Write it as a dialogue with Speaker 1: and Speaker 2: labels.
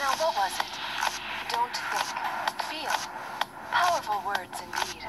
Speaker 1: Now, what was it? Don't think. Feel. Powerful words indeed.